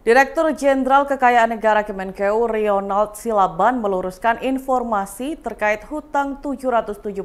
Direktur Jenderal Kekayaan Negara Kemenkeu Ronald Silaban meluruskan informasi terkait hutang 775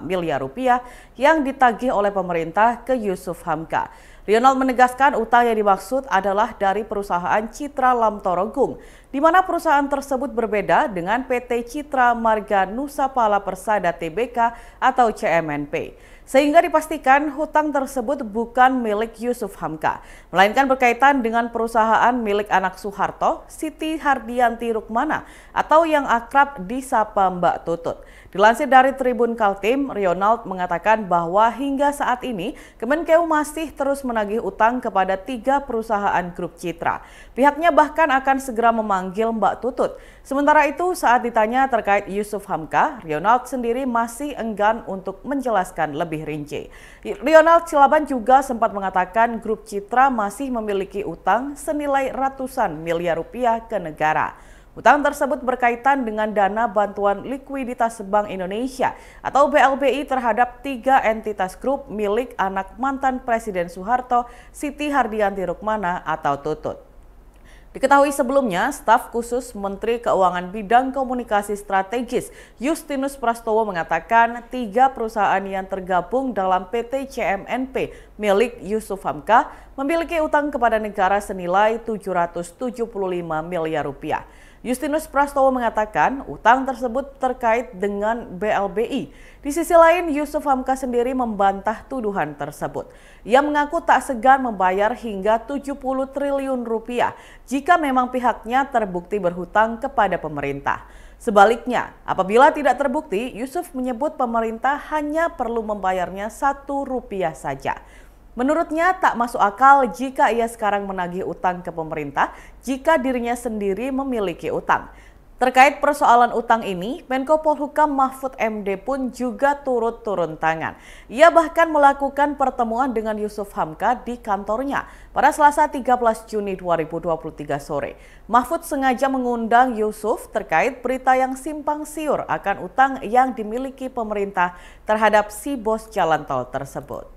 miliar rupiah yang ditagih oleh pemerintah ke Yusuf Hamka. Ronald menegaskan utang yang dimaksud adalah dari perusahaan Citra Lamtorogung, di mana perusahaan tersebut berbeda dengan PT Citra Marga Nusapala Persada Tbk atau CMNP. Sehingga dipastikan hutang tersebut bukan milik Yusuf Hamka, melainkan berkaitan dengan perusahaan milik anak Soeharto, Siti Hardianti Rukmana, atau yang akrab disapa Mbak Tutut. Dilansir dari Tribun Kaltim, Ronald mengatakan bahwa hingga saat ini Kemenkeu masih terus menagih utang kepada tiga perusahaan grup Citra. Pihaknya bahkan akan segera memanggil Mbak Tutut. Sementara itu saat ditanya terkait Yusuf Hamka, Ronald sendiri masih enggan untuk menjelaskan lebih rinci. Ronald Cilaban juga sempat mengatakan grup Citra masih memiliki utang senilai ratusan miliar rupiah ke negara. Utang tersebut berkaitan dengan dana bantuan likuiditas Bank Indonesia atau BLBI terhadap tiga entitas grup milik anak mantan Presiden Soeharto, Siti Hardianti Rukmana atau Tutut. Diketahui sebelumnya, staf khusus Menteri Keuangan Bidang Komunikasi Strategis Justinus Prastowo mengatakan tiga perusahaan yang tergabung dalam PT CMNP milik Yusuf Hamka memiliki utang kepada negara senilai 775 miliar rupiah. Justinus Prastowo mengatakan utang tersebut terkait dengan BLBI. Di sisi lain, Yusuf Hamka sendiri membantah tuduhan tersebut. Ia mengaku tak segan membayar hingga 70 triliun rupiah jika memang pihaknya terbukti berhutang kepada pemerintah. Sebaliknya, apabila tidak terbukti, Yusuf menyebut pemerintah hanya perlu membayarnya satu rupiah saja. Menurutnya tak masuk akal jika ia sekarang menagih utang ke pemerintah jika dirinya sendiri memiliki utang. Terkait persoalan utang ini, Menko Polhukam Mahfud MD pun juga turut turun tangan. Ia bahkan melakukan pertemuan dengan Yusuf Hamka di kantornya pada Selasa 13 Juni 2023 sore. Mahfud sengaja mengundang Yusuf terkait berita yang simpang siur akan utang yang dimiliki pemerintah terhadap si bos jalan tol tersebut.